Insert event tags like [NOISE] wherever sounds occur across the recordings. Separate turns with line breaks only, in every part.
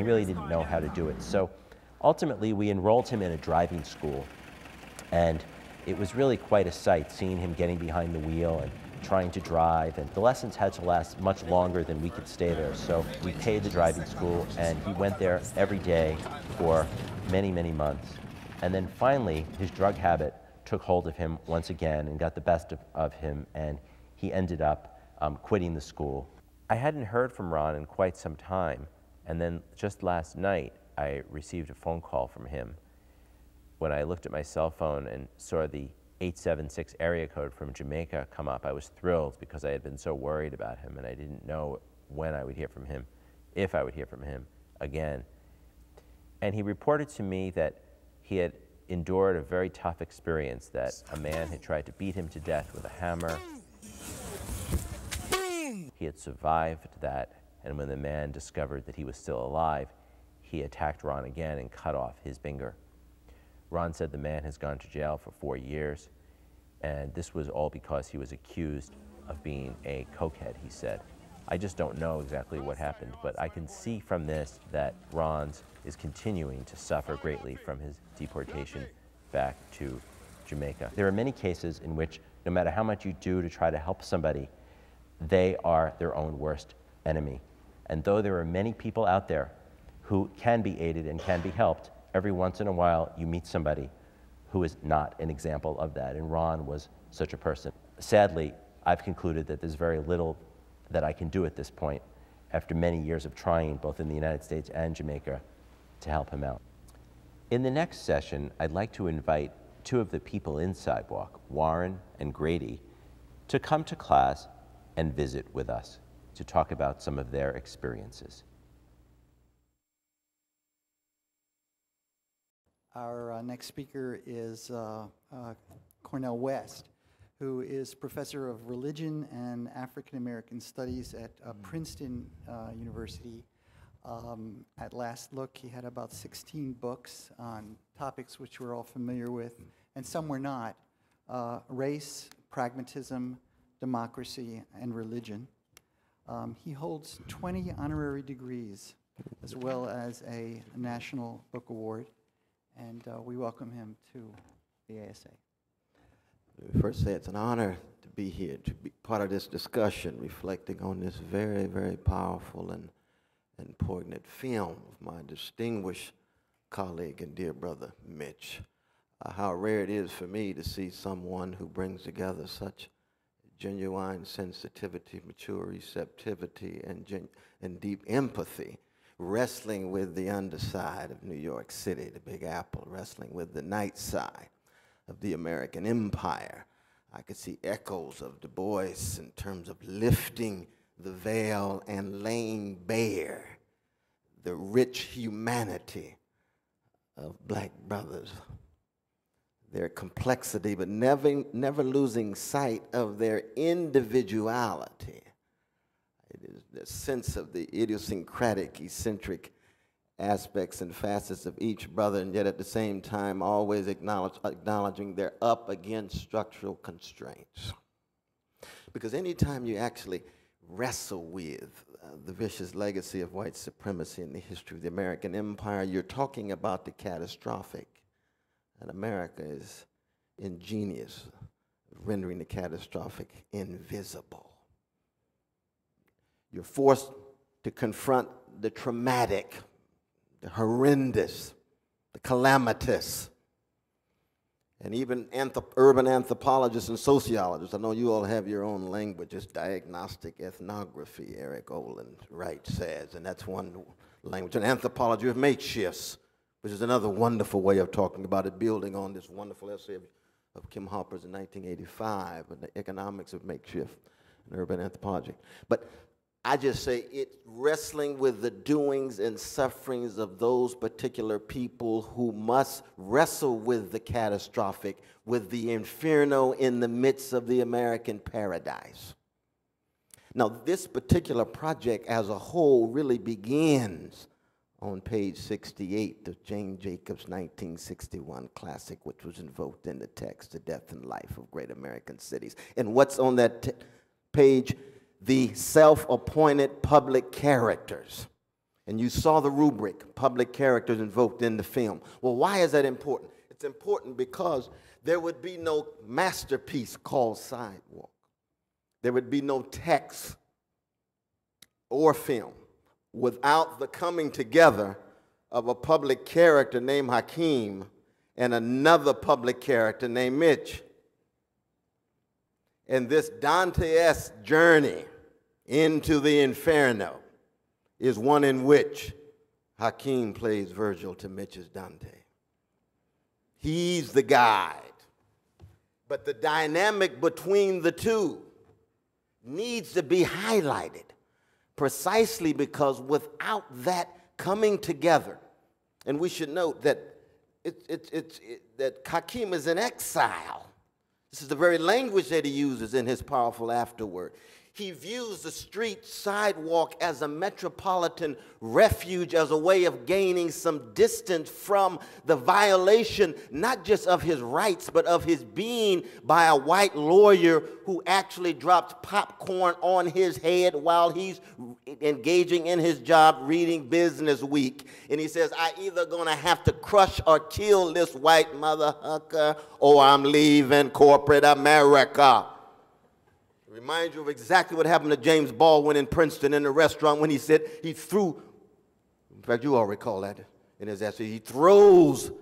he really didn't know how to do it. So ultimately, we enrolled him in a driving school, and it was really quite a sight seeing him getting behind the wheel and trying to drive. And the lessons had to last much longer than we could stay there. So we paid the driving school, and he went there every day for many, many months. And then finally, his drug habit took hold of him once again and got the best of, of him, and he ended up um, quitting the school. I hadn't heard from Ron in quite some time, and then just last night, I received a phone call from him. When I looked at my cell phone and saw the 876 area code from Jamaica come up, I was thrilled because I had been so worried about him and I didn't know when I would hear from him, if I would hear from him again. And he reported to me that he had endured a very tough experience, that a man had tried to beat him to death with a hammer. He had survived that, and when the man discovered that he was still alive, he attacked Ron again and cut off his finger. Ron said the man has gone to jail for four years, and this was all because he was accused of being a cokehead, he said. I just don't know exactly what happened, but I can see from this that Ron's is continuing to suffer greatly from his deportation back to Jamaica. There are many cases in which no matter how much you do to try to help somebody, they are their own worst enemy. And though there are many people out there who can be aided and can be helped, every once in a while you meet somebody who is not an example of that. And Ron was such a person. Sadly, I've concluded that there's very little that I can do at this point after many years of trying, both in the United States and Jamaica, to help him out. In the next session, I'd like to invite two of the people in Sidewalk, Warren and Grady, to come to class and visit with us to talk about some of their experiences.
Our uh, next speaker is uh, uh, Cornel West, who is professor of religion and African American studies at uh, Princeton uh, University. Um, at last look, he had about 16 books on topics which we're all familiar with, and some were not uh, race, pragmatism, democracy, and religion. Um, he holds 20 honorary degrees, as well as a National Book Award and uh, we welcome him to the ASA.
Let me first say it's an honor to be here, to be part of this discussion, reflecting on this very, very powerful and important film of my distinguished colleague and dear brother, Mitch. Uh, how rare it is for me to see someone who brings together such genuine sensitivity, mature receptivity, and, and deep empathy wrestling with the underside of New York City, the Big Apple, wrestling with the night side of the American empire. I could see echoes of Du Bois in terms of lifting the veil and laying bare the rich humanity of black brothers, their complexity, but never, never losing sight of their individuality it is the sense of the idiosyncratic, eccentric aspects and facets of each brother, and yet at the same time always acknowledge, acknowledging they're up against structural constraints. Because anytime you actually wrestle with uh, the vicious legacy of white supremacy in the history of the American empire, you're talking about the catastrophic. And America is ingenious, rendering the catastrophic invisible. You're forced to confront the traumatic, the horrendous, the calamitous. And even anthrop urban anthropologists and sociologists, I know you all have your own languages, diagnostic ethnography, Erik Olin Wright says, and that's one language. An anthropology of makeshifts, which is another wonderful way of talking about it, building on this wonderful essay of, of Kim Hopper's in 1985, on the economics of makeshift and urban anthropology. But I just say it's wrestling with the doings and sufferings of those particular people who must wrestle with the catastrophic, with the inferno in the midst of the American paradise. Now, this particular project as a whole really begins on page 68 of Jane Jacobs' 1961 classic, which was invoked in the text, The Death and Life of Great American Cities. And what's on that page? the self appointed public characters. And you saw the rubric, public characters invoked in the film. Well, why is that important? It's important because there would be no masterpiece called Sidewalk. There would be no text or film without the coming together of a public character named Hakim and another public character named Mitch. And this Dante-esque journey into the inferno is one in which Hakim plays Virgil to Mitch's Dante. He's the guide. But the dynamic between the two needs to be highlighted precisely because without that coming together, and we should note that it, it, it, that Hakim is in exile. This is the very language that he uses in his powerful afterword. He views the street sidewalk as a metropolitan refuge, as a way of gaining some distance from the violation, not just of his rights, but of his being by a white lawyer who actually dropped popcorn on his head while he's engaging in his job reading Business Week. And he says, I either gonna have to crush or kill this white mother hucker, or I'm leaving corporate America. Remind you of exactly what happened to James Baldwin in Princeton in the restaurant when he said he threw, in fact, you all recall that in his essay, he throws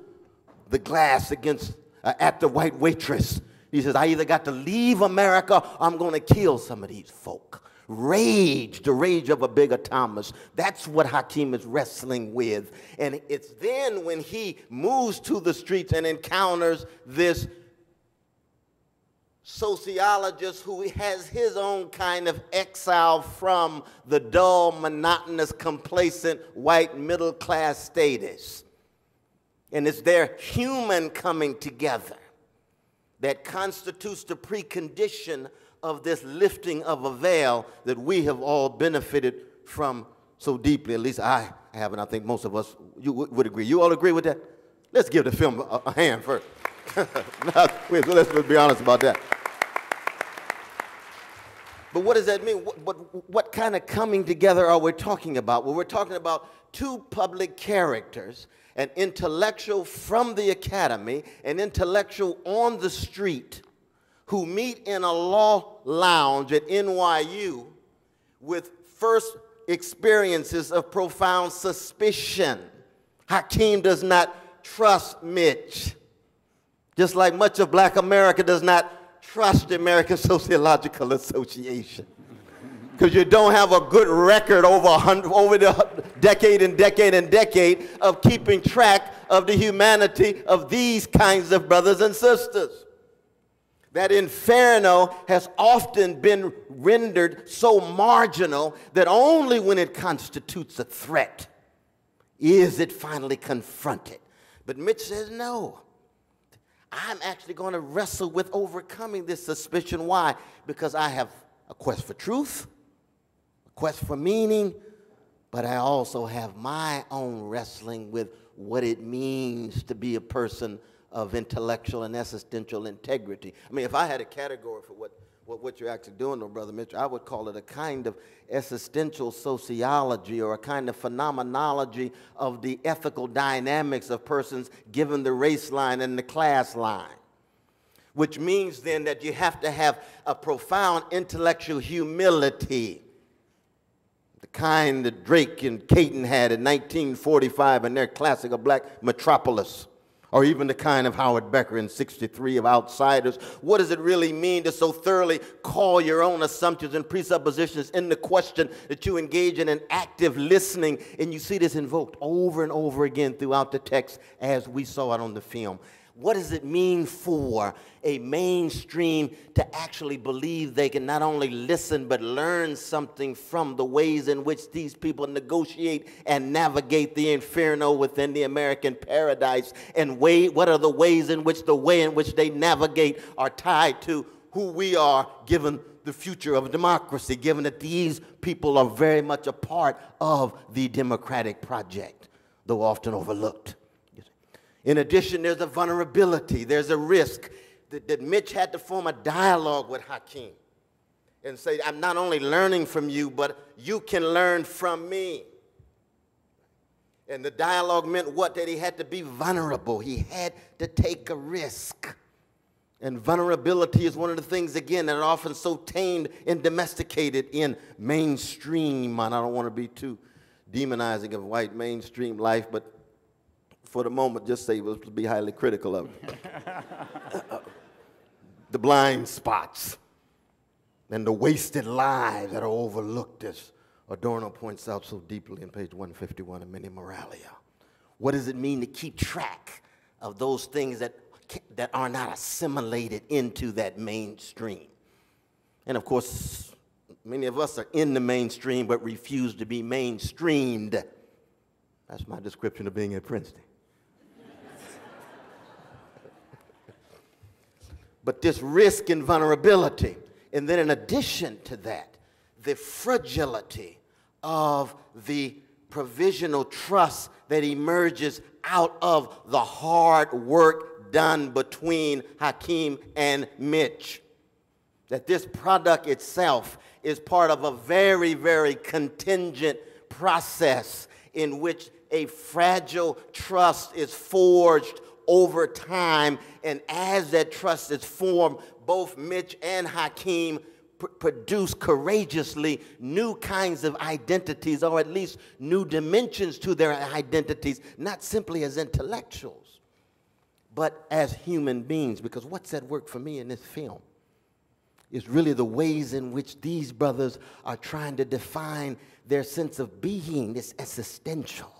the glass against uh, at the white waitress. He says, I either got to leave America or I'm going to kill some of these folk. Rage, the rage of a Bigger Thomas. That's what Hakim is wrestling with. And it's then when he moves to the streets and encounters this sociologist who has his own kind of exile from the dull, monotonous, complacent white middle class status. And it's their human coming together that constitutes the precondition of this lifting of a veil that we have all benefited from so deeply. At least I have, and I think most of us you would agree. You all agree with that? Let's give the film a, a hand first. [LAUGHS] let's be honest about that. But what does that mean? What, what, what kind of coming together are we talking about? Well, we're talking about two public characters an intellectual from the academy, an intellectual on the street, who meet in a law lounge at NYU with first experiences of profound suspicion. Hakim does not trust Mitch, just like much of black America does not trust the American Sociological Association. Because you don't have a good record over, over the decade and decade and decade of keeping track of the humanity of these kinds of brothers and sisters. That inferno has often been rendered so marginal that only when it constitutes a threat is it finally confronted. But Mitch says no. I'm actually going to wrestle with overcoming this suspicion. Why? Because I have a quest for truth, a quest for meaning, but I also have my own wrestling with what it means to be a person of intellectual and existential integrity. I mean, if I had a category for what what, what you're actually doing, though, Brother Mitchell, I would call it a kind of existential sociology or a kind of phenomenology of the ethical dynamics of persons given the race line and the class line. Which means then that you have to have a profound intellectual humility the kind that Drake and Cayton had in 1945 in their classic, A Black Metropolis or even the kind of Howard Becker in 63 of Outsiders. What does it really mean to so thoroughly call your own assumptions and presuppositions into question that you engage in an active listening? And you see this invoked over and over again throughout the text as we saw it on the film what does it mean for a mainstream to actually believe they can not only listen but learn something from the ways in which these people negotiate and navigate the inferno within the American paradise? And way, what are the ways in which the way in which they navigate are tied to who we are given the future of democracy, given that these people are very much a part of the democratic project, though often overlooked. In addition, there's a vulnerability, there's a risk that, that Mitch had to form a dialogue with Hakim and say, I'm not only learning from you, but you can learn from me. And the dialogue meant what? That he had to be vulnerable. He had to take a risk. And vulnerability is one of the things, again, that are often so tamed and domesticated in mainstream. And I don't want to be too demonizing of white mainstream life, but for the moment, just say let's be highly critical of it. [LAUGHS] the blind spots and the wasted lives that are overlooked, as Adorno points out so deeply in page 151 of Minima Moralia. What does it mean to keep track of those things that, that are not assimilated into that mainstream? And of course, many of us are in the mainstream but refuse to be mainstreamed. That's my description of being at Princeton. But this risk and vulnerability. And then, in addition to that, the fragility of the provisional trust that emerges out of the hard work done between Hakim and Mitch. That this product itself is part of a very, very contingent process in which a fragile trust is forged over time. And as that trust is formed, both Mitch and Hakim pr produce courageously new kinds of identities, or at least new dimensions to their identities, not simply as intellectuals, but as human beings. Because what's at work for me in this film? is really the ways in which these brothers are trying to define their sense of being, this existential.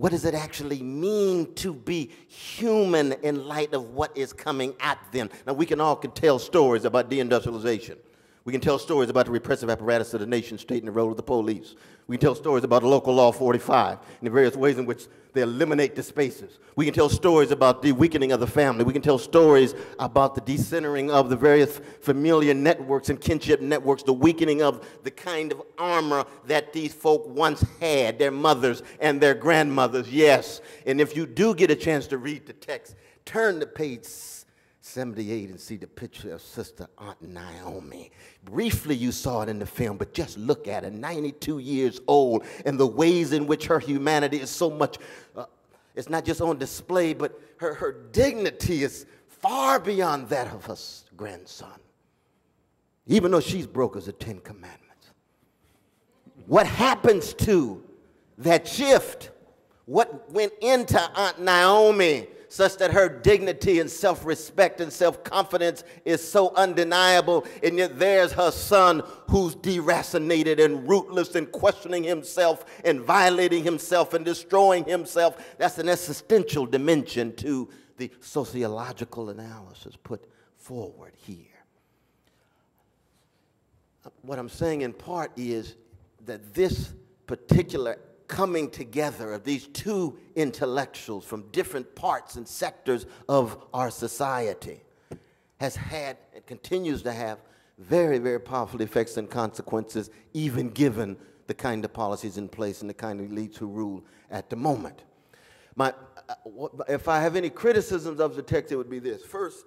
What does it actually mean to be human in light of what is coming at them? Now, we can all can tell stories about deindustrialization. We can tell stories about the repressive apparatus of the nation state and the role of the police. We can tell stories about local law 45 and the various ways in which they eliminate the spaces. We can tell stories about the weakening of the family. We can tell stories about the decentering of the various familiar networks and kinship networks, the weakening of the kind of armor that these folk once had, their mothers and their grandmothers, yes. And if you do get a chance to read the text, turn to page 78 and see the picture of Sister Aunt Naomi. Briefly, you saw it in the film, but just look at her 92 years old and the ways in which her humanity is so much, uh, it's not just on display, but her, her dignity is far beyond that of her grandson, even though she's broke as the Ten Commandments. What happens to that shift? What went into Aunt Naomi? Such that her dignity and self respect and self confidence is so undeniable. And yet there's her son who's deracinated and rootless and questioning himself and violating himself and destroying himself. That's an existential dimension to the sociological analysis put forward here. What I'm saying in part is that this particular coming together of these two intellectuals from different parts and sectors of our society has had and continues to have very, very powerful effects and consequences, even given the kind of policies in place and the kind of elites who rule at the moment. My, uh, if I have any criticisms of the text, it would be this. First,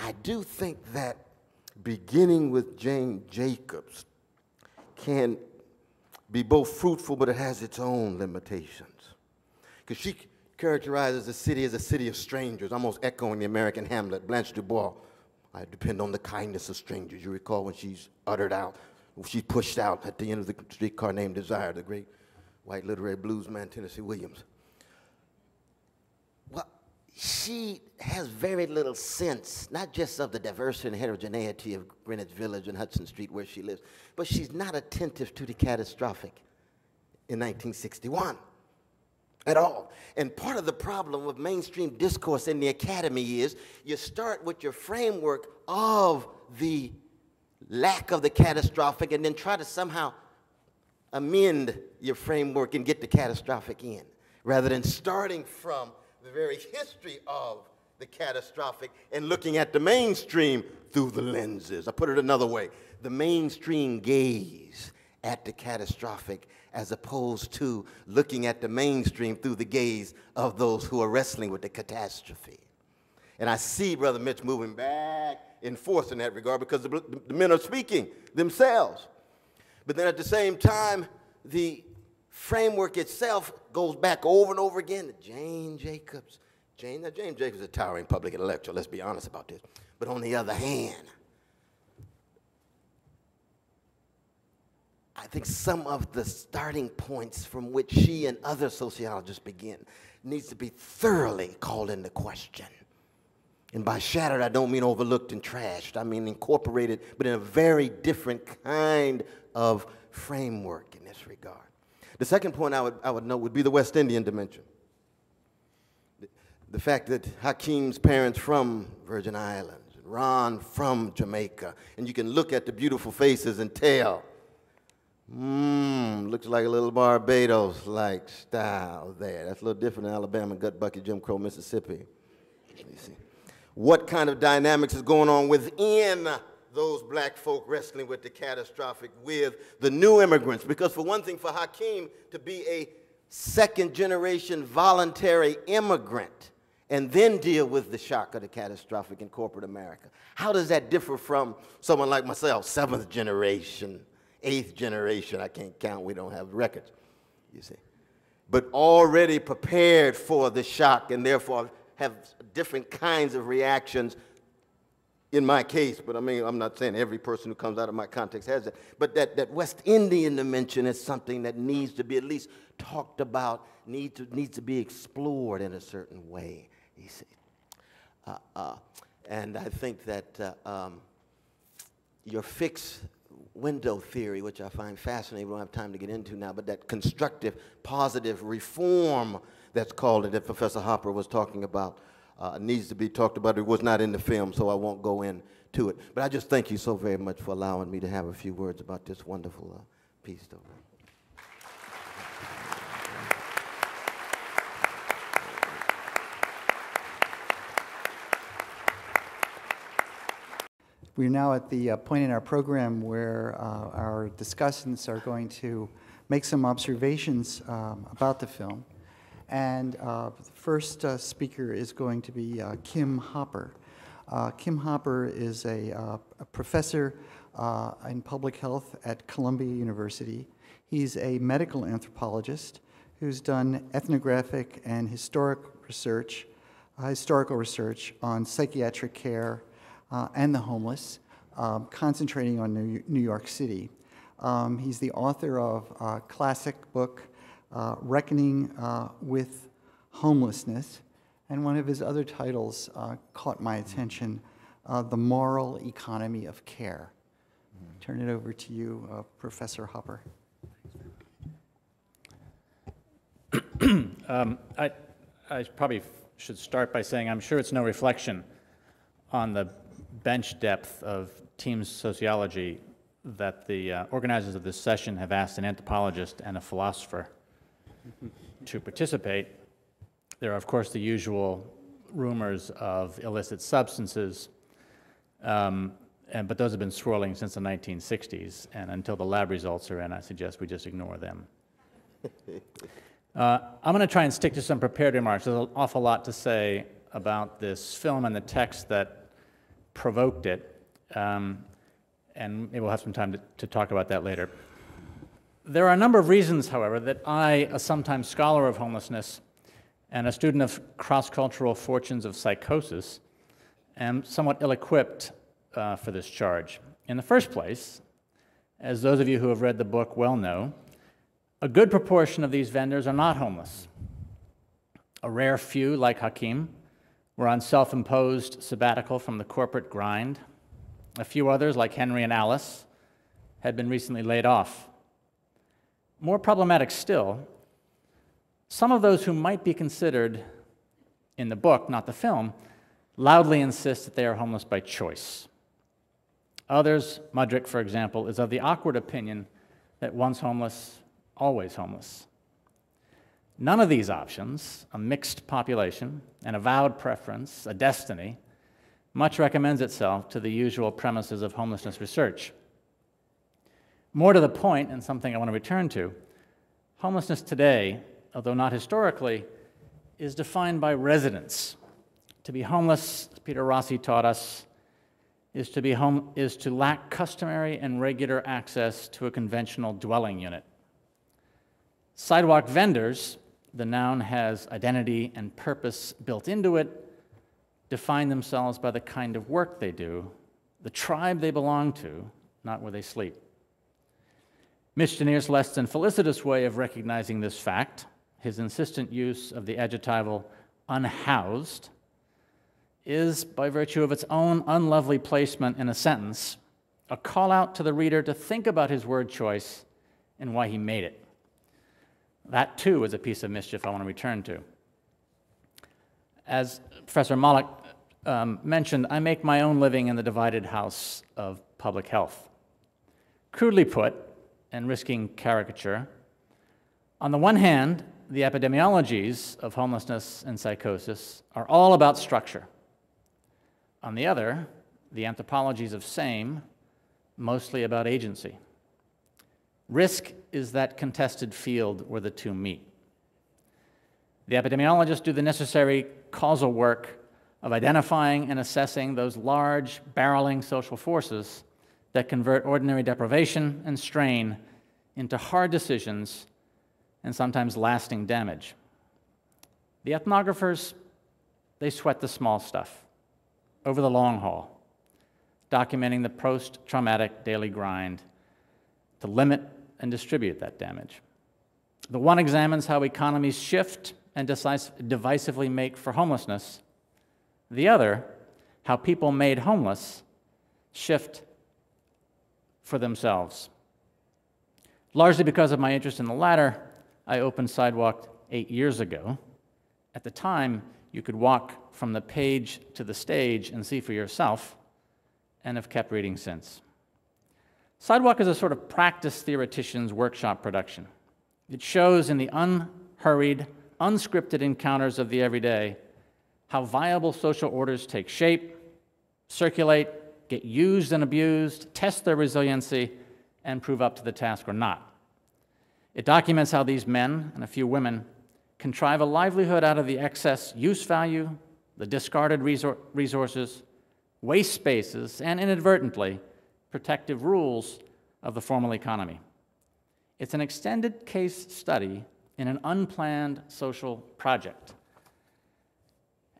I do think that beginning with Jane Jacobs can be both fruitful, but it has its own limitations. Because she characterizes the city as a city of strangers, almost echoing the American Hamlet, Blanche Dubois. I depend on the kindness of strangers. You recall when she's uttered out, she's pushed out at the end of the streetcar named Desire, the great white literary bluesman Tennessee Williams she has very little sense, not just of the diversity and heterogeneity of Greenwich Village and Hudson Street where she lives, but she's not attentive to the catastrophic in 1961 at all. And part of the problem with mainstream discourse in the academy is you start with your framework of the lack of the catastrophic and then try to somehow amend your framework and get the catastrophic in rather than starting from the very history of the catastrophic and looking at the mainstream through the lenses. I put it another way the mainstream gaze at the catastrophic as opposed to looking at the mainstream through the gaze of those who are wrestling with the catastrophe. And I see Brother Mitch moving back and forth in that regard because the, the men are speaking themselves. But then at the same time, the framework itself goes back over and over again to Jane Jacobs. Jane, now Jane Jacobs is a towering public intellectual, let's be honest about this. But on the other hand, I think some of the starting points from which she and other sociologists begin needs to be thoroughly called into question. And by shattered, I don't mean overlooked and trashed. I mean incorporated, but in a very different kind of framework in this regard. The second point I would, I would note would be the West Indian dimension. The, the fact that Hakim's parents from Virgin Islands, Ron from Jamaica, and you can look at the beautiful faces and tell, mmm, looks like a little Barbados-like style there. That's a little different than Alabama, Gut Bucket, Jim Crow, Mississippi. What kind of dynamics is going on within those black folk wrestling with the catastrophic with the new immigrants. Because, for one thing, for Hakim to be a second generation voluntary immigrant and then deal with the shock of the catastrophic in corporate America, how does that differ from someone like myself, seventh generation, eighth generation? I can't count, we don't have records, you see. But already prepared for the shock and therefore have different kinds of reactions in my case, but I mean, I'm not saying every person who comes out of my context has it, but that, that West Indian dimension is something that needs to be at least talked about, needs to, needs to be explored in a certain way, you see. Uh, uh, and I think that uh, um, your fixed window theory, which I find fascinating, we don't have time to get into now, but that constructive, positive reform that's called it that Professor Hopper was talking about uh, needs to be talked about. It was not in the film, so I won't go into it. But I just thank you so very much for allowing me to have a few words about this wonderful uh, piece. Though.
We're now at the uh, point in our program where uh, our discussants are going to make some observations um, about the film. And uh, the first uh, speaker is going to be uh, Kim Hopper. Uh, Kim Hopper is a, uh, a professor uh, in public health at Columbia University. He's a medical anthropologist who's done ethnographic and historic research, historical research on psychiatric care and the homeless, um, concentrating on New, New York City. Um, he's the author of a classic book, uh, Reckoning uh, with Homelessness. And one of his other titles uh, caught my attention uh, The Moral Economy of Care. Turn it over to you, uh, Professor Hopper. [CLEARS THROAT]
um, I, I probably should start by saying I'm sure it's no reflection on the bench depth of team sociology that the uh, organizers of this session have asked an anthropologist and a philosopher to participate. There are, of course, the usual rumors of illicit substances, um, and, but those have been swirling since the 1960s, and until the lab results are in, I suggest we just ignore them. uh, I'm going to try and stick to some prepared remarks. There's an awful lot to say about this film and the text that provoked it, um, and maybe we'll have some time to, to talk about that later. There are a number of reasons, however, that I, a sometime scholar of homelessness and a student of cross cultural fortunes of psychosis, am somewhat ill equipped uh, for this charge. In the first place, as those of you who have read the book well know, a good proportion of these vendors are not homeless. A rare few, like Hakim, were on self imposed sabbatical from the corporate grind. A few others, like Henry and Alice, had been recently laid off more problematic still, some of those who might be considered in the book, not the film, loudly insist that they are homeless by choice. Others, Mudrick, for example, is of the awkward opinion that once homeless, always homeless. None of these options, a mixed population, an avowed preference, a destiny, much recommends itself to the usual premises of homelessness research. More to the point, and something I want to return to, homelessness today, although not historically, is defined by residence. To be homeless, as Peter Rossi taught us, is to, be home, is to lack customary and regular access to a conventional dwelling unit. Sidewalk vendors, the noun has identity and purpose built into it, define themselves by the kind of work they do, the tribe they belong to, not where they sleep. Mitch Duneier's less than felicitous way of recognizing this fact, his insistent use of the adjectival unhoused, is, by virtue of its own unlovely placement in a sentence, a call out to the reader to think about his word choice and why he made it. That, too, is a piece of mischief I want to return to. As Professor Malik um, mentioned, I make my own living in the divided house of public health. Crudely put, and risking caricature, on the one hand, the epidemiologies of homelessness and psychosis are all about structure. On the other, the anthropologies of same, mostly about agency. Risk is that contested field where the two meet. The epidemiologists do the necessary causal work of identifying and assessing those large, barreling social forces that convert ordinary deprivation and strain into hard decisions and sometimes lasting damage. The ethnographers, they sweat the small stuff over the long haul, documenting the post traumatic daily grind to limit and distribute that damage. The one examines how economies shift and divisively make for homelessness. The other, how people made homeless shift for themselves. Largely because of my interest in the latter, I opened Sidewalk eight years ago. At the time, you could walk from the page to the stage and see for yourself, and have kept reading since. Sidewalk is a sort of practice theoretician's workshop production. It shows in the unhurried, unscripted encounters of the everyday how viable social orders take shape, circulate, get used and abused, test their resiliency, and prove up to the task or not. It documents how these men and a few women contrive a livelihood out of the excess use value, the discarded resor- resources, waste spaces, and inadvertently, protective rules of the formal economy. It's an extended case study in an unplanned social project.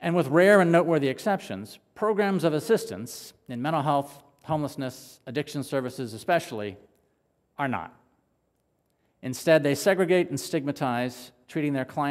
And with rare and noteworthy exceptions, programs of assistance in mental health, homelessness, addiction services especially, are not. Instead, they segregate and stigmatize, treating their clients